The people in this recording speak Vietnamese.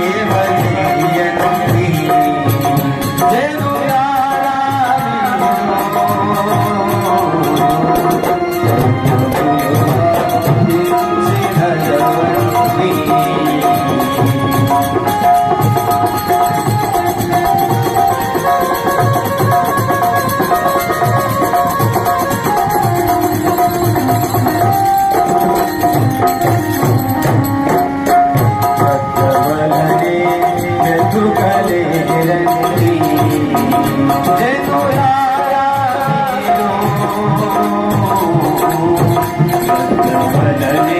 你们 Altyazı